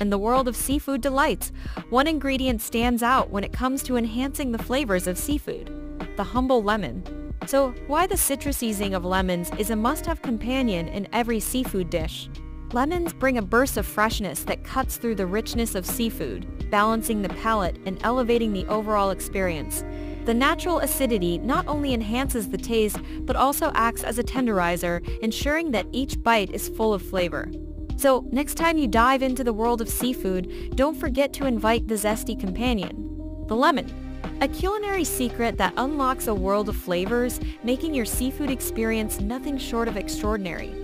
In the world of seafood delights, one ingredient stands out when it comes to enhancing the flavors of seafood, the humble lemon. So why the citrusy zing of lemons is a must-have companion in every seafood dish. Lemons bring a burst of freshness that cuts through the richness of seafood, balancing the palate and elevating the overall experience. The natural acidity not only enhances the taste, but also acts as a tenderizer, ensuring that each bite is full of flavor. So next time you dive into the world of seafood, don't forget to invite the zesty companion, the lemon. A culinary secret that unlocks a world of flavors, making your seafood experience nothing short of extraordinary.